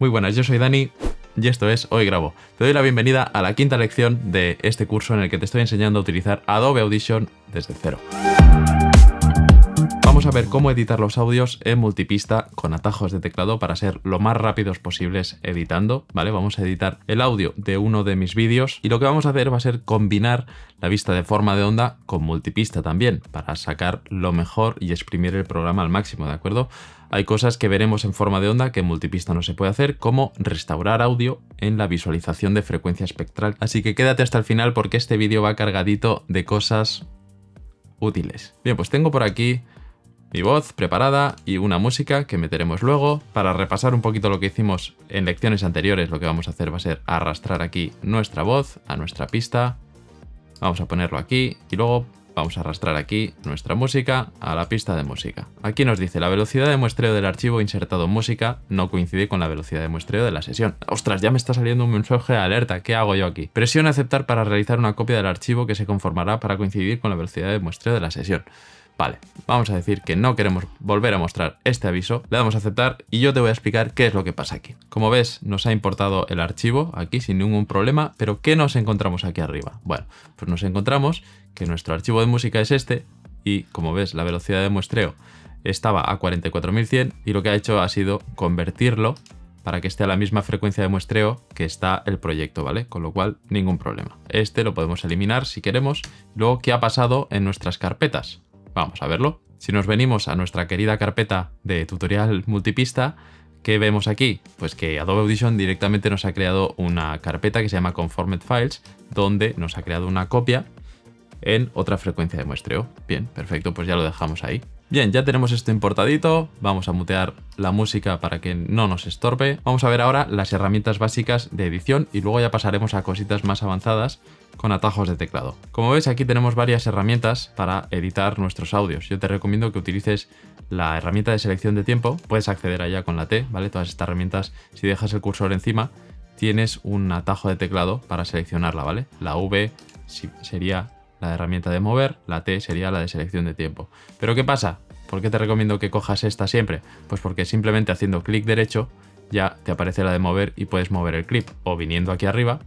Muy buenas, yo soy Dani y esto es Hoy Grabo. Te doy la bienvenida a la quinta lección de este curso en el que te estoy enseñando a utilizar Adobe Audition desde cero. Vamos a ver cómo editar los audios en multipista con atajos de teclado para ser lo más rápidos posibles editando, ¿vale? Vamos a editar el audio de uno de mis vídeos y lo que vamos a hacer va a ser combinar la vista de forma de onda con multipista también para sacar lo mejor y exprimir el programa al máximo, ¿de acuerdo? Hay cosas que veremos en forma de onda que en multipista no se puede hacer, como restaurar audio en la visualización de frecuencia espectral. Así que quédate hasta el final porque este vídeo va cargadito de cosas útiles. Bien, pues tengo por aquí mi voz preparada y una música que meteremos luego. Para repasar un poquito lo que hicimos en lecciones anteriores, lo que vamos a hacer va a ser arrastrar aquí nuestra voz a nuestra pista. Vamos a ponerlo aquí y luego Vamos a arrastrar aquí nuestra música a la pista de música. Aquí nos dice la velocidad de muestreo del archivo insertado en música no coincide con la velocidad de muestreo de la sesión. Ostras, ya me está saliendo un mensaje de alerta, ¿qué hago yo aquí? Presiona aceptar para realizar una copia del archivo que se conformará para coincidir con la velocidad de muestreo de la sesión. Vale, vamos a decir que no queremos volver a mostrar este aviso, le damos a aceptar y yo te voy a explicar qué es lo que pasa aquí. Como ves, nos ha importado el archivo aquí sin ningún problema, pero ¿qué nos encontramos aquí arriba? Bueno, pues nos encontramos que nuestro archivo de música es este y como ves la velocidad de muestreo estaba a 44100 y lo que ha hecho ha sido convertirlo para que esté a la misma frecuencia de muestreo que está el proyecto, ¿vale? Con lo cual, ningún problema. Este lo podemos eliminar si queremos. Luego, ¿qué ha pasado en nuestras carpetas? Vamos a verlo. Si nos venimos a nuestra querida carpeta de tutorial multipista, ¿qué vemos aquí? Pues que Adobe Audition directamente nos ha creado una carpeta que se llama Conformed Files, donde nos ha creado una copia en otra frecuencia de muestreo. Bien, perfecto, pues ya lo dejamos ahí. Bien, ya tenemos esto importadito, vamos a mutear la música para que no nos estorbe. Vamos a ver ahora las herramientas básicas de edición y luego ya pasaremos a cositas más avanzadas con atajos de teclado. Como ves aquí tenemos varias herramientas para editar nuestros audios. Yo te recomiendo que utilices la herramienta de selección de tiempo, puedes acceder allá con la T, ¿vale? Todas estas herramientas, si dejas el cursor encima, tienes un atajo de teclado para seleccionarla, ¿vale? La V sería la herramienta de mover, la T sería la de selección de tiempo. Pero ¿qué pasa? ¿Por qué te recomiendo que cojas esta siempre? Pues porque simplemente haciendo clic derecho ya te aparece la de mover y puedes mover el clip. O viniendo aquí arriba,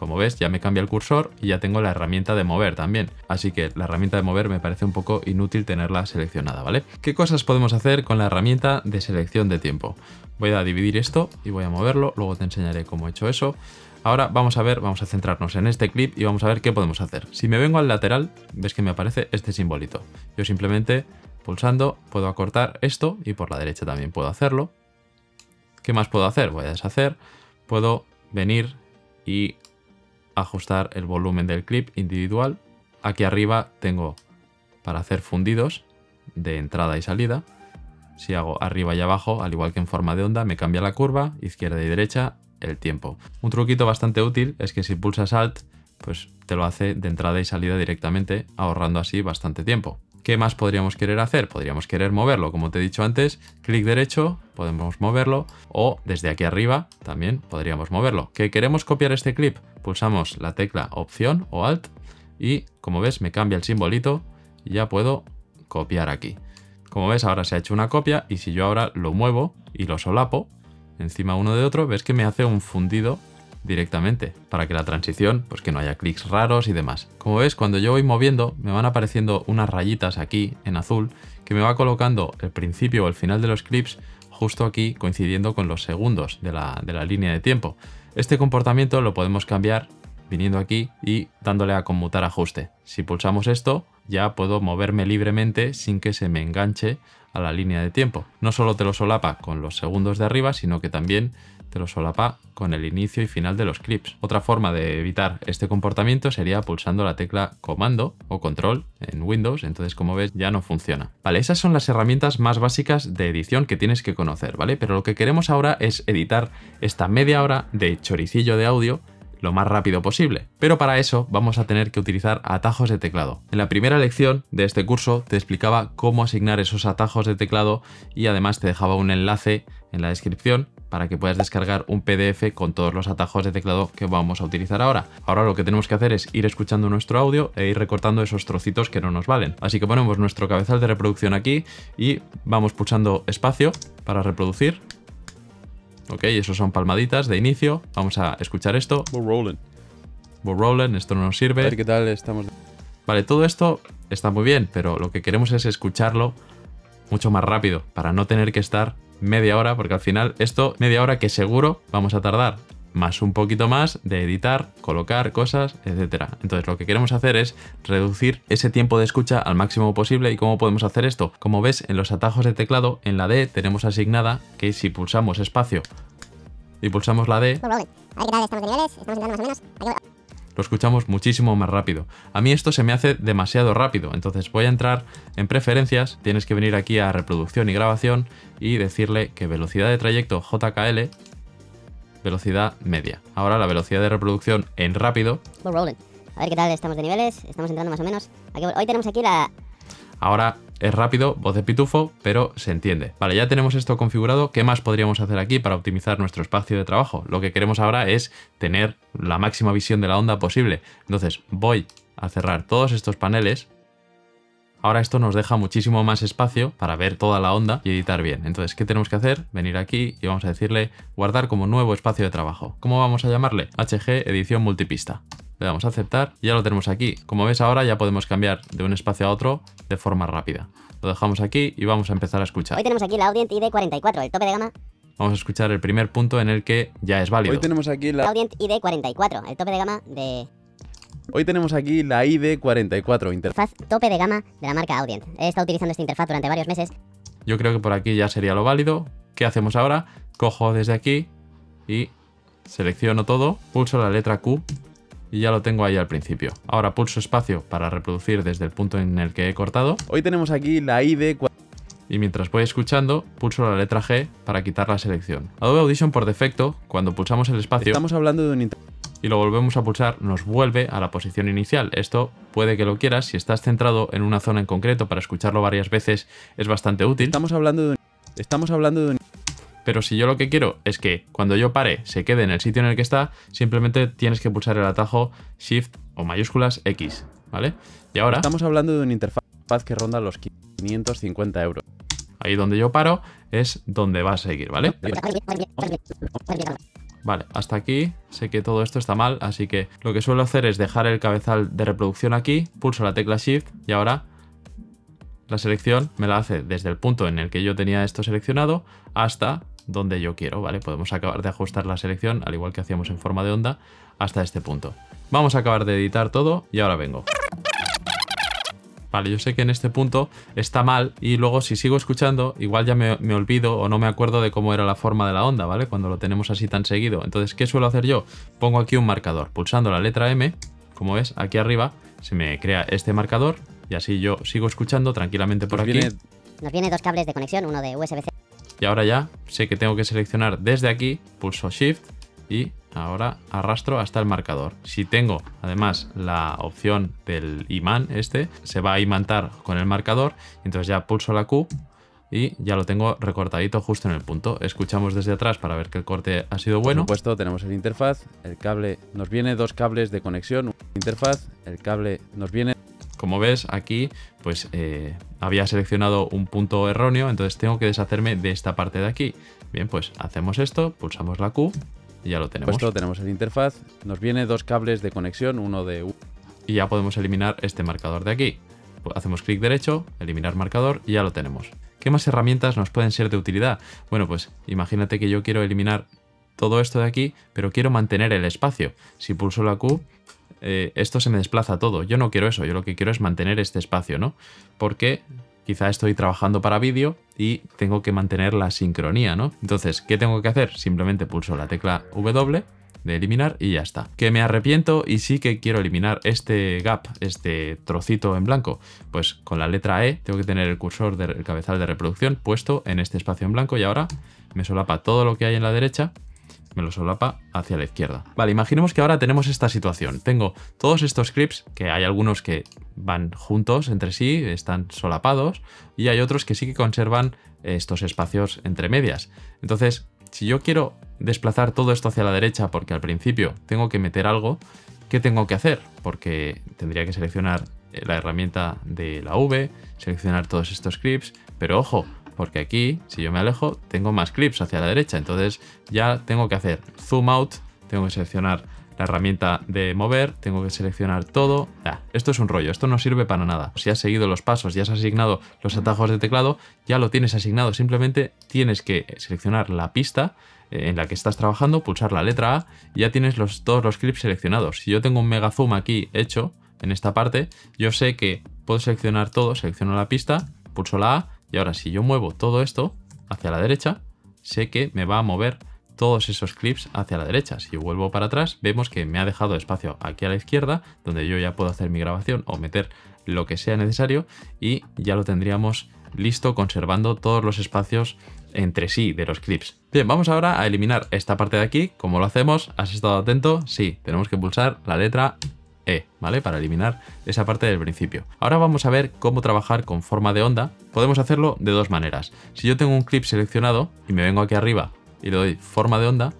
como ves ya me cambia el cursor y ya tengo la herramienta de mover también. Así que la herramienta de mover me parece un poco inútil tenerla seleccionada, ¿vale? ¿Qué cosas podemos hacer con la herramienta de selección de tiempo? Voy a dividir esto y voy a moverlo, luego te enseñaré cómo he hecho eso. Ahora vamos a ver, vamos a centrarnos en este clip y vamos a ver qué podemos hacer. Si me vengo al lateral, ves que me aparece este simbolito. Yo simplemente pulsando puedo acortar esto y por la derecha también puedo hacerlo. ¿Qué más puedo hacer? Voy a deshacer. Puedo venir y ajustar el volumen del clip individual. Aquí arriba tengo para hacer fundidos de entrada y salida. Si hago arriba y abajo, al igual que en forma de onda, me cambia la curva, izquierda y derecha, el tiempo. Un truquito bastante útil es que si pulsas Alt, pues te lo hace de entrada y salida directamente, ahorrando así bastante tiempo. ¿Qué más podríamos querer hacer? Podríamos querer moverlo, como te he dicho antes, clic derecho, podemos moverlo, o desde aquí arriba también podríamos moverlo. ¿Que queremos copiar este clip? Pulsamos la tecla Opción o Alt y, como ves, me cambia el simbolito y ya puedo copiar aquí. Como ves, ahora se ha hecho una copia y si yo ahora lo muevo y lo solapo, encima uno de otro, ves que me hace un fundido directamente para que la transición, pues que no haya clics raros y demás. Como ves, cuando yo voy moviendo, me van apareciendo unas rayitas aquí en azul que me va colocando el principio o el final de los clips justo aquí coincidiendo con los segundos de la, de la línea de tiempo. Este comportamiento lo podemos cambiar viniendo aquí y dándole a conmutar ajuste. Si pulsamos esto, ya puedo moverme libremente sin que se me enganche a la línea de tiempo. No solo te lo solapa con los segundos de arriba, sino que también te lo solapa con el inicio y final de los clips. Otra forma de evitar este comportamiento sería pulsando la tecla comando o control en Windows, entonces como ves ya no funciona. Vale, esas son las herramientas más básicas de edición que tienes que conocer, ¿vale? Pero lo que queremos ahora es editar esta media hora de choricillo de audio lo más rápido posible. Pero para eso vamos a tener que utilizar atajos de teclado. En la primera lección de este curso te explicaba cómo asignar esos atajos de teclado y además te dejaba un enlace en la descripción para que puedas descargar un PDF con todos los atajos de teclado que vamos a utilizar ahora. Ahora lo que tenemos que hacer es ir escuchando nuestro audio e ir recortando esos trocitos que no nos valen. Así que ponemos nuestro cabezal de reproducción aquí y vamos pulsando espacio para reproducir Ok, eso son palmaditas de inicio. Vamos a escuchar esto. We're rolling. We're rolling, esto no nos A sirve. ver qué tal estamos. Vale, todo esto está muy bien, pero lo que queremos es escucharlo mucho más rápido, para no tener que estar media hora, porque al final esto, media hora que seguro vamos a tardar, más un poquito más de editar, colocar cosas, etcétera. Entonces lo que queremos hacer es reducir ese tiempo de escucha al máximo posible. ¿Y cómo podemos hacer esto? Como ves, en los atajos de teclado, en la D tenemos asignada que si pulsamos espacio y pulsamos la D. Aquí- lo escuchamos muchísimo más rápido. A mí esto se me hace demasiado rápido, entonces voy a entrar en preferencias, tienes que venir aquí a reproducción y grabación y decirle que velocidad de trayecto JKL, velocidad media. Ahora la velocidad de reproducción en rápido, We're rolling. A ver qué tal estamos de niveles. Estamos entrando más o menos. Aquí- hoy tenemos aquí la. ahora es rápido, voz de pitufo, pero se entiende. Vale, ya tenemos esto configurado, ¿qué más podríamos hacer aquí para optimizar nuestro espacio de trabajo? Lo que queremos ahora es tener la máxima visión de la onda posible. Entonces voy a cerrar todos estos paneles Ahora esto nos deja muchísimo más espacio para ver toda la onda y editar bien. Entonces, ¿qué tenemos que hacer? Venir aquí y vamos a decirle guardar como nuevo espacio de trabajo. ¿Cómo vamos a llamarle? HG edición multipista. Le damos a aceptar y ya lo tenemos aquí. Como ves ahora ya podemos cambiar de un espacio a otro de forma rápida. Lo dejamos aquí y vamos a empezar a escuchar. Hoy tenemos aquí la Audient ID44, el tope de gama. Vamos a escuchar el primer punto en el que ya es válido. Hoy tenemos aquí La Audient ID44, el tope de gama de. Hoy tenemos aquí la ID44 interfaz. Interfaz tope de gama de la marca Audient. He estado utilizando esta interfaz durante varios meses. Yo creo que por aquí ya sería lo válido. ¿Qué hacemos ahora? Cojo desde aquí y selecciono todo, pulso la letra Q y ya lo tengo ahí al principio. Ahora pulso espacio para reproducir desde el punto en el que he cortado Hoy tenemos aquí la ID y mientras voy escuchando pulso la letra G para quitar la selección. Adobe Audition por defecto, cuando pulsamos el espacio Estamos hablando de un y lo volvemos a pulsar, nos vuelve a la posición inicial. Esto puede que lo quieras, si estás centrado en una zona en concreto para escucharlo varias veces es bastante útil. Estamos hablando de un Estamos hablando de un Pero si yo lo que quiero es que cuando yo pare se quede en el sitio en el que está, simplemente tienes que pulsar el atajo Shift o mayúsculas X, ¿vale? Y ahora, Estamos hablando de una interfaz que ronda los 550 euros. ahí donde yo paro es donde va a seguir, ¿vale? Vale, hasta aquí sé que todo esto está mal, así que lo que suelo hacer es dejar el cabezal de reproducción aquí, pulso la tecla Shift y ahora la selección me la hace desde el punto en el que yo tenía esto seleccionado hasta donde yo quiero, ¿vale? Podemos acabar de ajustar la selección, al igual que hacíamos en forma de onda, hasta este punto. Vamos a acabar de editar todo y ahora vengo. Vale, yo sé que en este punto está mal y luego si sigo escuchando, igual ya me, me olvido o no me acuerdo de cómo era la forma de la onda, ¿vale? Cuando lo tenemos así tan seguido. Entonces, ¿qué suelo hacer yo? Pongo aquí un marcador, pulsando la letra M, como ves, aquí arriba se me crea este marcador y así yo sigo escuchando tranquilamente por Nos aquí. viene Nos viene dos cables de conexión, uno de USB-C. Y ahora ya sé que tengo que seleccionar desde aquí, pulso Shift y ahora arrastro hasta el marcador. Si tengo además la opción del imán este, se va a imantar con el marcador, entonces ya pulso la Q y ya lo tengo recortadito justo en el punto. Escuchamos desde atrás para ver que el corte ha sido bueno. Por supuesto, tenemos el interfaz, el cable, nos viene dos cables de conexión, interfaz, el cable nos viene Como ves aquí, pues eh, había seleccionado un punto erróneo, entonces tengo que deshacerme de esta parte de aquí. Bien, pues hacemos esto, pulsamos la Q y ya lo tenemos. puesto, tenemos el interfaz, nos viene dos cables de conexión, uno de U- y ya podemos eliminar este marcador de aquí. Hacemos clic derecho, eliminar marcador y ya lo tenemos. ¿Qué más herramientas nos pueden ser de utilidad? Bueno, pues imagínate que yo quiero eliminar todo esto de aquí, pero quiero mantener el espacio. Si pulso la Q, eh, esto se me desplaza todo. Yo no quiero eso, yo lo que quiero es mantener este espacio, ¿no? Porque quizá estoy trabajando para vídeo y tengo que mantener la sincronía, ¿no? Entonces, ¿qué tengo que hacer? Simplemente pulso la tecla W de eliminar y ya está. Que me arrepiento y sí que quiero eliminar este gap, este trocito en blanco. Pues con la letra E tengo que tener el cursor del cabezal de reproducción puesto en este espacio en blanco y ahora me solapa todo lo que hay en la derecha me lo solapa hacia la izquierda. Vale, imaginemos que ahora tenemos esta situación. Tengo todos estos scripts, que hay algunos que van juntos entre sí, están solapados, y hay otros que sí que conservan estos espacios entre medias. Entonces, si yo quiero desplazar todo esto hacia la derecha porque al principio tengo que meter algo, ¿qué tengo que hacer? Porque tendría que seleccionar la herramienta de la V, seleccionar todos estos scripts, pero ojo, porque aquí, si yo me alejo, tengo más clips hacia la derecha. Entonces ya tengo que hacer zoom out, tengo que seleccionar la herramienta de mover, tengo que seleccionar todo. esto es un rollo, esto no sirve para nada. Si has seguido los pasos, ya has asignado los atajos de teclado, ya lo tienes asignado. Simplemente tienes que seleccionar la pista eh, en la que estás trabajando, pulsar la letra A y ya tienes todos los clips seleccionados. Si yo tengo un mega zoom aquí hecho en esta parte, yo sé que puedo seleccionar todo, selecciono la pista, pulso la A y ahora si yo muevo todo esto hacia la derecha, sé que me va a mover todos esos clips hacia la derecha. Si yo vuelvo para atrás, vemos que me ha dejado espacio aquí a la izquierda, donde yo ya puedo hacer mi grabación o meter lo que sea necesario y ya lo tendríamos listo conservando todos los espacios entre sí de los clips. Bien, vamos ahora a eliminar esta parte de aquí. ¿Cómo lo hacemos? ¿Has estado atento? Sí, tenemos que pulsar la letra E, ¿vale? Para eliminar esa parte del principio. Ahora vamos a ver cómo trabajar con forma de onda. Podemos hacerlo de dos maneras. Si yo tengo un clip seleccionado y me vengo aquí arriba y le doy forma de onda,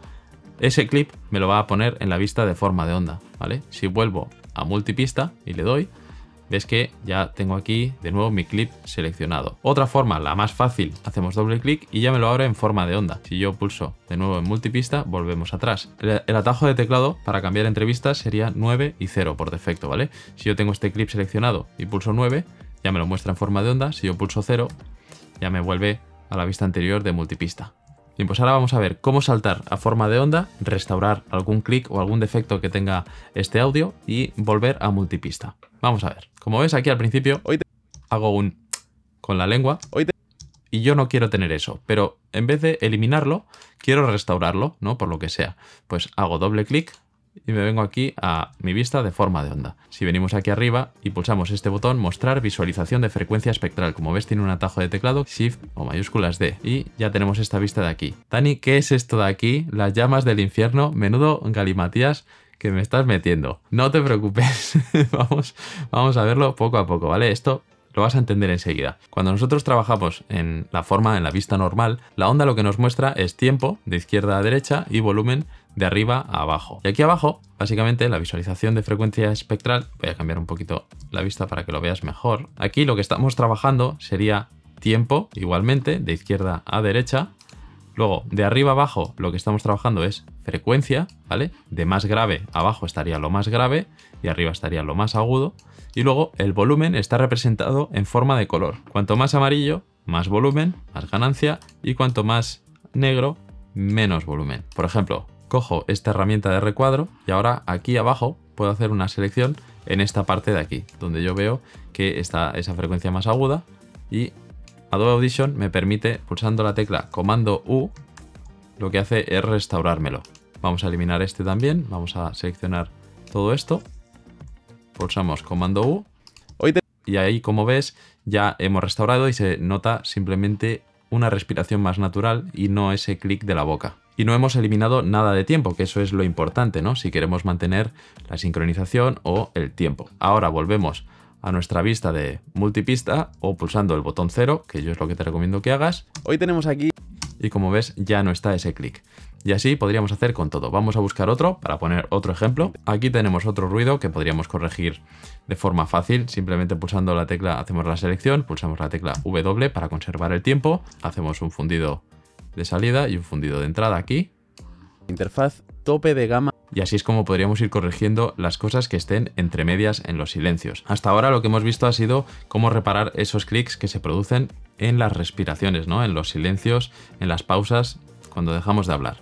ese clip me lo va a poner en la vista de forma de onda, ¿vale? Si vuelvo a multipista y le doy, ves que ya tengo aquí de nuevo mi clip seleccionado. Otra forma, la más fácil, hacemos doble clic y ya me lo abre en forma de onda. Si yo pulso de nuevo en multipista, volvemos atrás. El, atajo de teclado para cambiar entre vistas sería 9 y 0 por defecto, ¿vale? Si yo tengo este clip seleccionado y pulso 9, ya me lo muestra en forma de onda. Si yo pulso 0, ya me vuelve a la vista anterior de multipista. Bien, pues ahora vamos a ver cómo saltar a forma de onda, restaurar algún clic o algún defecto que tenga este audio y volver a multipista. Vamos a ver. Como ves aquí al principio, hoy hago un con la lengua hoy y yo no quiero tener eso, pero en vez de eliminarlo, quiero restaurarlo, ¿no? Por lo que sea. Pues hago doble clic, y me vengo aquí a mi vista de forma de onda. Si venimos aquí arriba y pulsamos este botón, mostrar visualización de frecuencia espectral. Como ves tiene un atajo de teclado, Shift o mayúsculas D. Y ya tenemos esta vista de aquí. Dani, ¿qué es esto de aquí? Las llamas del infierno. Menudo galimatías que me estás metiendo. No te preocupes, vamos, vamos a verlo poco a poco, ¿vale? Esto lo vas a entender enseguida. Cuando nosotros trabajamos en la forma, en la vista normal, la onda lo que nos muestra es tiempo de izquierda a derecha y volumen de arriba a abajo. Y aquí abajo, básicamente, la visualización de frecuencia espectral, voy a cambiar un poquito la vista para que lo veas mejor. Aquí lo que estamos trabajando sería tiempo, igualmente, de izquierda a derecha. Luego, de arriba abajo, lo que estamos trabajando es frecuencia, ¿vale? De más grave abajo estaría lo más grave y arriba estaría lo más agudo. Y luego el volumen está representado en forma de color. Cuanto más amarillo, más volumen, más ganancia. Y cuanto más negro, menos volumen. Por ejemplo, cojo esta herramienta de recuadro y ahora aquí abajo puedo hacer una selección en esta parte de aquí, donde yo veo que está esa frecuencia más aguda y Adobe Audition me permite, pulsando la tecla Comando U, lo que hace es restaurármelo. Vamos a eliminar este también, vamos a seleccionar todo esto, pulsamos Comando U y ahí como ves ya hemos restaurado y se nota simplemente una respiración más natural y no ese clic de la boca. Y no hemos eliminado nada de tiempo, que eso es lo importante, ¿no? Si queremos mantener la sincronización o el tiempo. Ahora volvemos a nuestra vista de multipista o pulsando el botón cero, que yo es lo que te recomiendo que hagas. Hoy tenemos aquí y como ves ya no está ese clic. Y así podríamos hacer con todo. Vamos a buscar otro para poner otro ejemplo. Aquí tenemos otro ruido que podríamos corregir de forma fácil. Simplemente pulsando la tecla hacemos la selección, pulsamos la tecla W para conservar el tiempo, hacemos un fundido de salida y un fundido de entrada aquí. Interfaz tope de gama. Y así es como podríamos ir corrigiendo las cosas que estén entre medias en los silencios. Hasta ahora lo que hemos visto ha sido cómo reparar esos clics que se producen en las respiraciones, ¿no? en los silencios, en las pausas, cuando dejamos de hablar.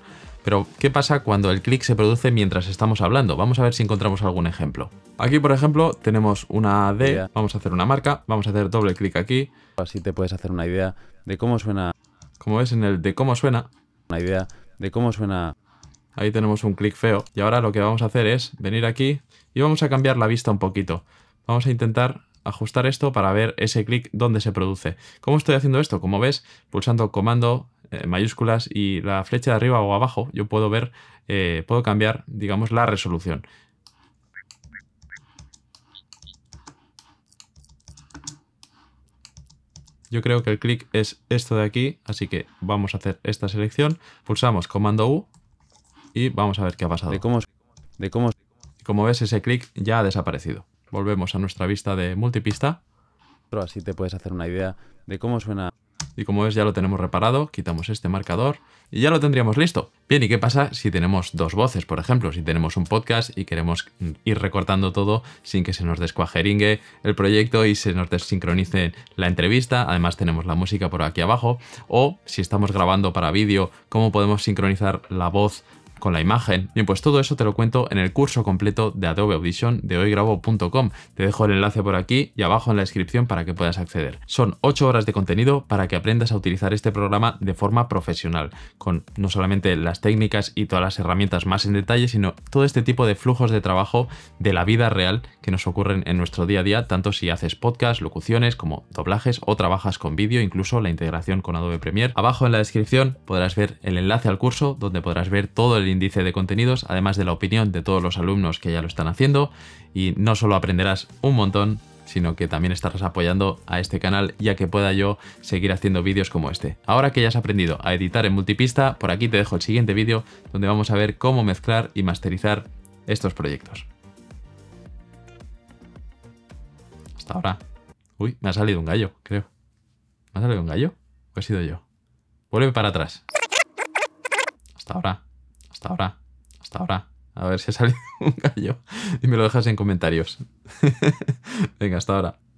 Pero, ¿qué pasa cuando el clic se produce mientras estamos hablando? Vamos a ver si encontramos algún ejemplo. Aquí, por ejemplo, tenemos una D, vamos a hacer una marca, vamos a hacer doble clic aquí. Así te puedes hacer una idea de cómo suena como ves en el de cómo suena, una idea de cómo suena. Ahí tenemos un clic feo. Y ahora lo que vamos a hacer es venir aquí y vamos a cambiar la vista un poquito. Vamos a intentar ajustar esto para ver ese clic dónde se produce. ¿Cómo estoy haciendo esto? Como ves, pulsando comando eh, mayúsculas y la flecha de arriba o abajo, yo puedo ver, eh, puedo cambiar, digamos, la resolución. Yo creo que el clic es esto de aquí, así que vamos a hacer esta selección. Pulsamos comando U y vamos a ver qué ha pasado. De cómo, de cómo... Como ves, ese clic ya ha desaparecido. Volvemos a nuestra vista de multipista. Pero así te puedes hacer una idea de cómo suena. Y como ves ya lo tenemos reparado, quitamos este marcador y ya lo tendríamos listo. Bien, ¿y qué pasa si tenemos dos voces, por ejemplo? Si tenemos un podcast y queremos ir recortando todo sin que se nos descuajeringue el proyecto y se nos desincronice la entrevista. Además tenemos la música por aquí abajo. O si estamos grabando para vídeo, cómo podemos sincronizar la voz con la imagen. Bien, pues todo eso te lo cuento en el curso completo de Adobe Audition de hoygrabo.com. Te dejo el enlace por aquí y abajo en la descripción para que puedas acceder. Son 8 horas de contenido para que aprendas a utilizar este programa de forma profesional, con no solamente las técnicas y todas las herramientas más en detalle, sino todo este tipo de flujos de trabajo de la vida real que nos ocurren en nuestro día a día, tanto si haces podcast, locuciones como doblajes o trabajas con vídeo, incluso la integración con Adobe Premiere. Abajo en la descripción podrás ver el enlace al curso donde podrás ver todo el índice de contenidos, además de la opinión de todos los alumnos que ya lo están haciendo. Y no solo aprenderás un montón, sino que también estarás apoyando a este canal ya que pueda yo seguir haciendo vídeos como este. Ahora que ya has aprendido a editar en multipista, por aquí te dejo el siguiente vídeo donde vamos a ver cómo mezclar y masterizar estos proyectos. Hasta ahora. Uy, me ha salido un gallo, creo. ¿Me ha salido un gallo? ¿O he sido yo? Vuelve para atrás. Hasta ahora. Hasta ahora. Hasta ahora. A ver si ha salido un gallo. Y me lo dejas en comentarios. Venga, hasta ahora.